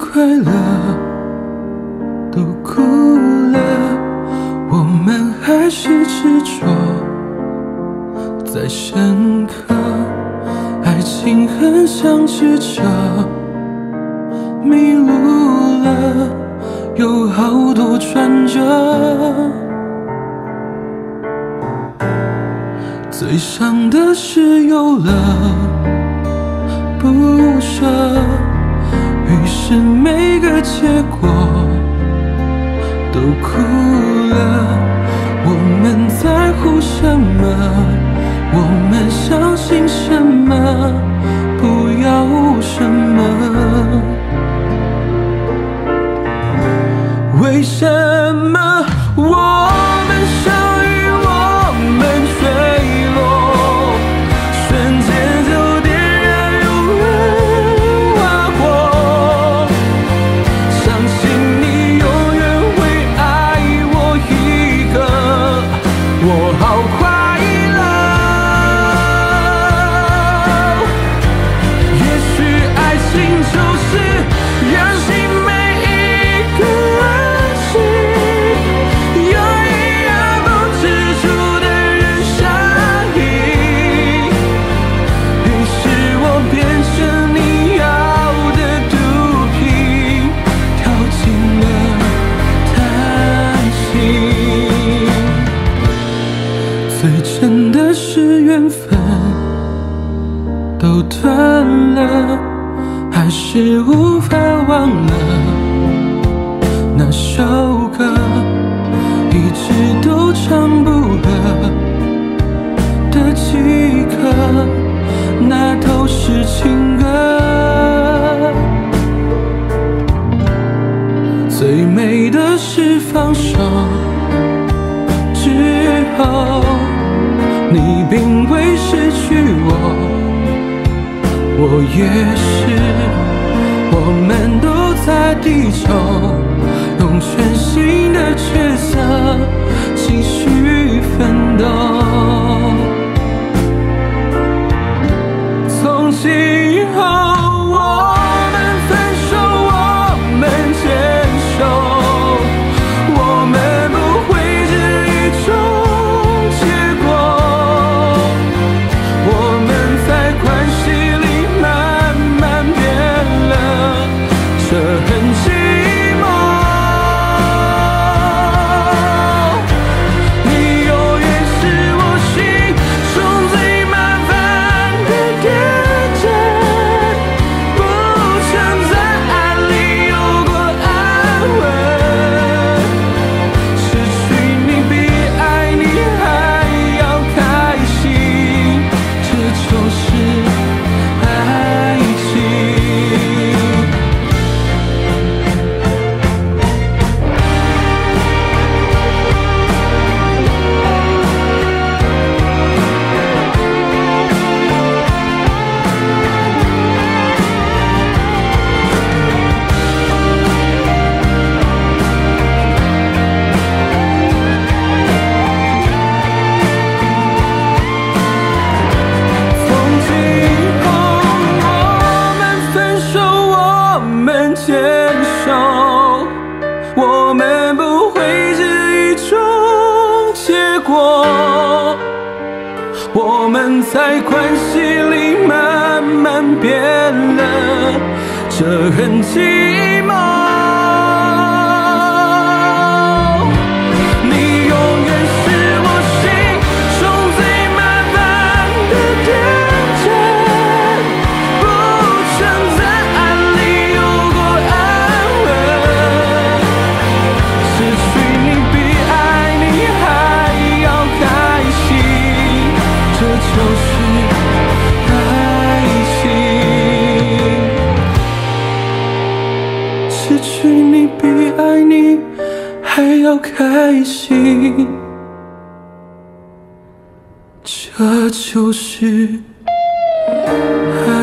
快乐都哭了我们还是执着在深刻爱情很像智者迷路了有好多转折。最伤的是有了不舍是每个结果都哭了。我们在乎什么？最真的是缘分。都断了，还是无法忘了那首歌，一直都唱不了的几个，那都是情歌。最美的是放手之后，你并未失去我。我也是，我们都在地球，用全新的角色继续奋斗。从今过。我们在关系里慢慢变了，这很寂还要开心，这就是爱。